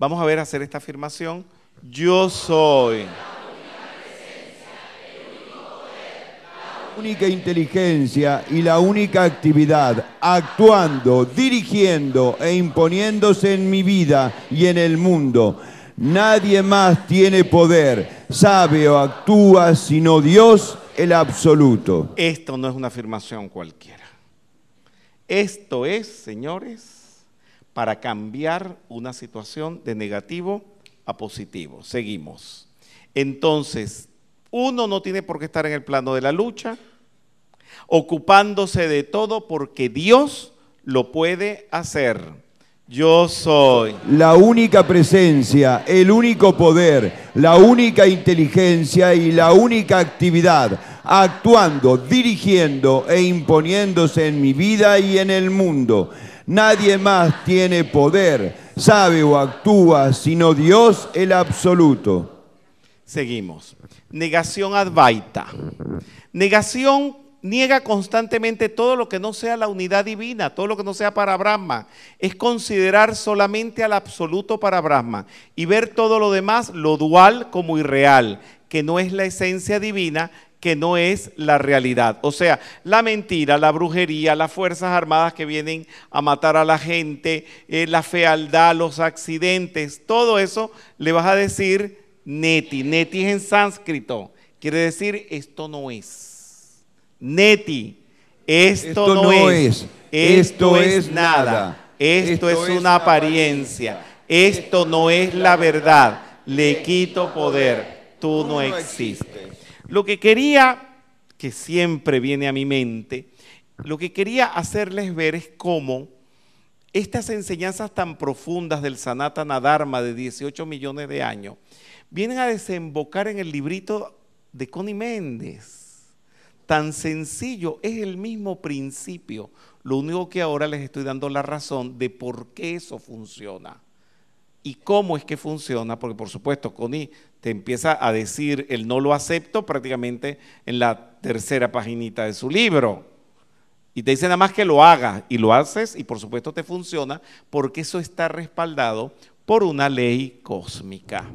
Vamos a ver hacer esta afirmación. Yo soy. única inteligencia y la única actividad, actuando, dirigiendo e imponiéndose en mi vida y en el mundo. Nadie más tiene poder, sabe o actúa sino Dios el absoluto. Esto no es una afirmación cualquiera. Esto es, señores, para cambiar una situación de negativo a positivo. Seguimos. Entonces, uno no tiene por qué estar en el plano de la lucha, ocupándose de todo porque Dios lo puede hacer. Yo soy la única presencia, el único poder, la única inteligencia y la única actividad, actuando, dirigiendo e imponiéndose en mi vida y en el mundo. Nadie más tiene poder, sabe o actúa sino Dios el absoluto. Seguimos. Negación advaita. Negación niega constantemente todo lo que no sea la unidad divina, todo lo que no sea para Brahma. Es considerar solamente al absoluto para Brahma y ver todo lo demás, lo dual, como irreal, que no es la esencia divina, que no es la realidad. O sea, la mentira, la brujería, las fuerzas armadas que vienen a matar a la gente, eh, la fealdad, los accidentes, todo eso le vas a decir neti. Neti es en sánscrito. Quiere decir, esto no es. Neti, esto, no, es, esto, es nada, esto, es una apariencia, esto no es la verdad, le quito poder, tú no existes. Lo que quería, que siempre viene a mi mente, lo que quería hacerles ver es cómo estas enseñanzas tan profundas del Sanatana Dharma de 18 millones de años vienen a desembocar en el librito de Connie Méndez tan sencillo, es el mismo principio. Lo único que ahora les estoy dando la razón de por qué eso funciona y cómo es que funciona, porque por supuesto Connie te empieza a decir el no lo acepto prácticamente en la tercera paginita de su libro. Y te dice nada más que lo hagas y lo haces y por supuesto te funciona porque eso está respaldado por una ley cósmica.